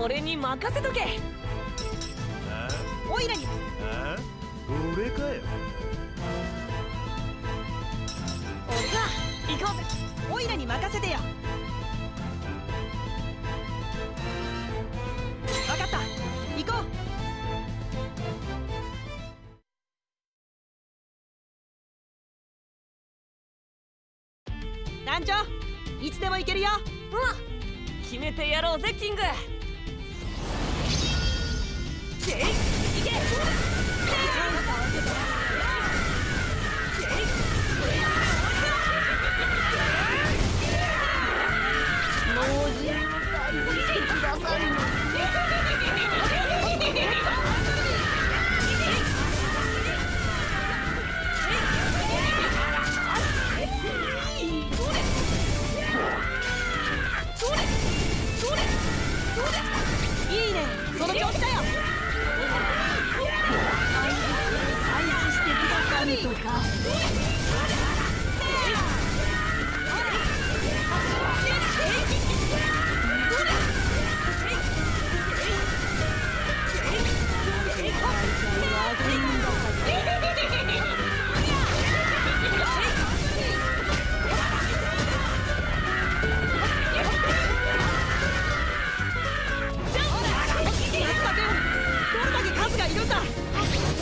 俺に任せとけ。オイラに。あ俺かよ。俺か行こうぜ。オイラに任せてよ。分かった。行こう。団長いつでも行けるよ。うん決めてやろうぜキング Don't stay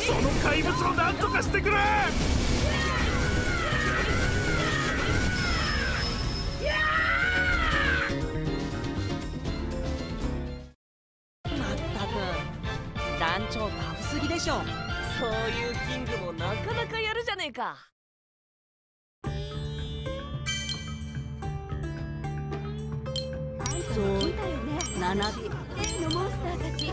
その怪物を何とかしてくれ！まったく団長タフすぎでしょそういうキングもなかなかやるじゃねえか。そう7例のモンスターたち